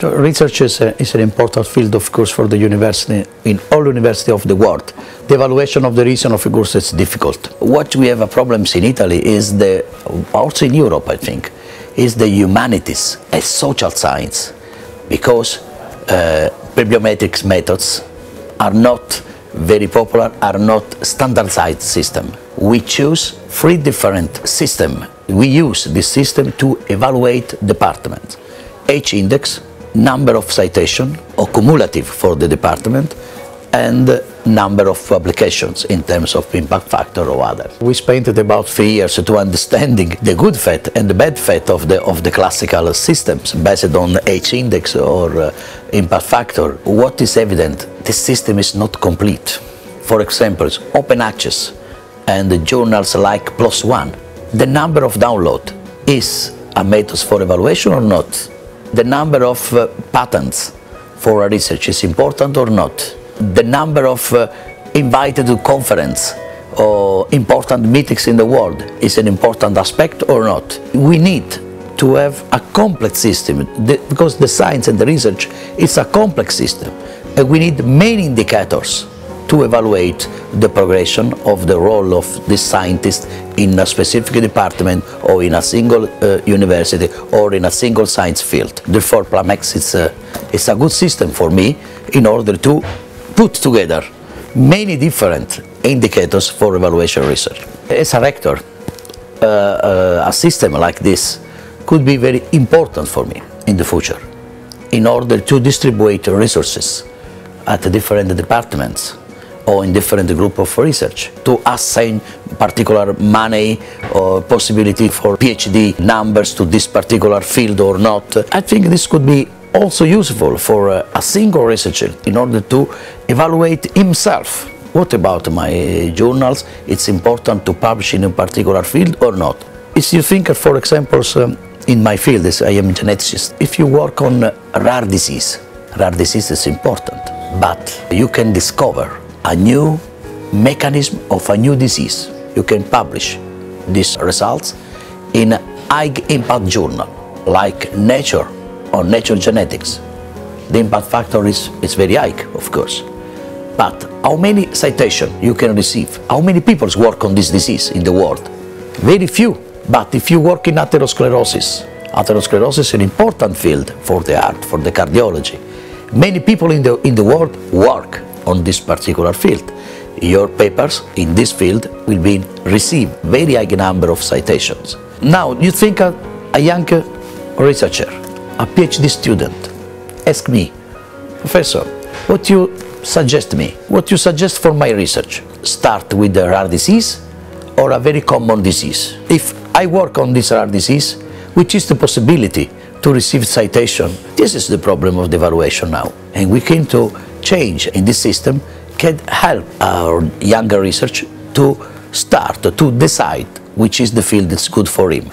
Research is, a, is, an important field, of course, for the university, in all universities of the world. The evaluation of the reason, of course, is difficult. What we have a problems in Italy is the, also in Europe, I think, is the humanities as social science, because uh, bibliometrics methods are not very popular, are not standardized system. We choose three different systems. We use this system to evaluate departments. H-index, number of citation or cumulative for the department and number of publications in terms of impact factor or other. We spent about three years to understanding the good fat and the bad fat of the, of the classical systems based on H-index or uh, impact factor. What is evident, the system is not complete. For example, open access and the journals like PLOS ONE, the number of download is a method for evaluation or not? The number of uh, patents for a research is important or not? The number of uh, invited to conference or important meetings in the world is an important aspect or not? We need to have a complex system because the science and the research is a complex system and we need many indicators to evaluate the progression of the role of this scientist in a specific department or in a single uh, university or in a single science field. Therefore, PlumX is a, is a good system for me in order to put together many different indicators for evaluation research. As a rector, uh, uh, a system like this could be very important for me in the future in order to distribute resources at different departments or in different group of research to assign particular money or possibility for PhD numbers to this particular field or not. I think this could be also useful for uh, a single researcher in order to evaluate himself. What about my uh, journals? It's important to publish in a particular field or not? If you think, for example, um, in my field, I am a geneticist, if you work on uh, rare disease, rare disease is important, but you can discover a new mechanism of a new disease. You can publish these results in a high impact journal like Nature or Nature Genetics. The impact factor is, is very high, of course. But how many citations you can receive? How many people work on this disease in the world? Very few. But if you work in atherosclerosis, atherosclerosis is an important field for the heart, for the cardiology. Many people in the, in the world work on this particular field. Your papers in this field will be receive very high number of citations. Now you think a, a young researcher, a PhD student, ask me, Professor, what you suggest me? What you suggest for my research? Start with a rare disease or a very common disease? If I work on this rare disease, which is the possibility to receive citation, this is the problem of the evaluation now. And we came to change in this system can help our younger research to start to decide which is the field that's good for him.